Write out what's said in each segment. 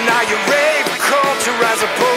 And now you rave culture as a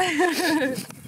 up.